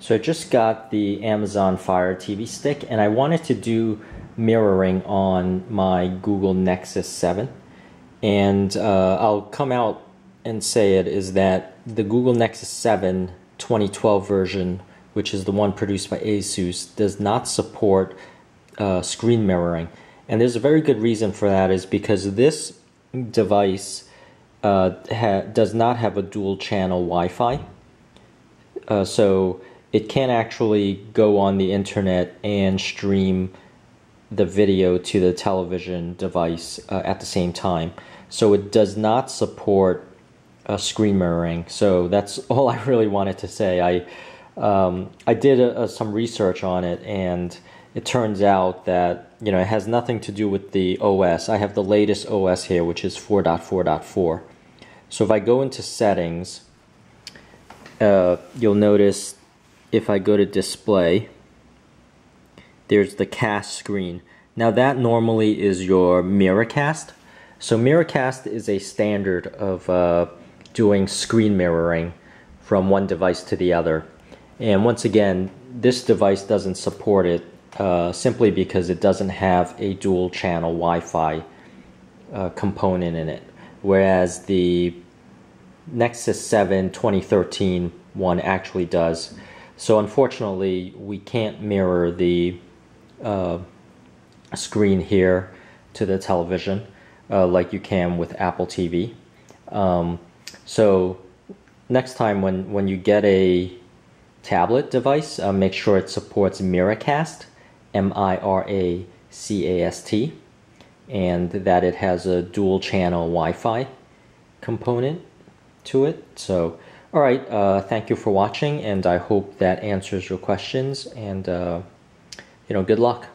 So I just got the Amazon Fire TV stick and I wanted to do mirroring on my Google Nexus 7. And uh, I'll come out and say it is that the Google Nexus 7 2012 version, which is the one produced by Asus, does not support uh, screen mirroring. And there's a very good reason for that is because this device uh, does not have a dual channel Wi-Fi. Uh, so it can actually go on the internet and stream the video to the television device uh, at the same time. So it does not support uh, screen mirroring. So that's all I really wanted to say. I um, I did a, a, some research on it, and it turns out that you know it has nothing to do with the OS. I have the latest OS here, which is 4.4.4. So if I go into settings, uh, you'll notice if I go to display, there's the cast screen. Now that normally is your Miracast. So Miracast is a standard of uh, doing screen mirroring from one device to the other. And once again, this device doesn't support it uh, simply because it doesn't have a dual channel Wi-Fi uh, component in it. Whereas the Nexus 7 2013 one actually does. So unfortunately, we can't mirror the uh, screen here to the television uh, like you can with Apple TV. Um, so next time when, when you get a tablet device, uh, make sure it supports Miracast, M-I-R-A-C-A-S-T, and that it has a dual channel Wi-Fi component to it. So all right, uh, thank you for watching, and I hope that answers your questions, and uh, you know, good luck.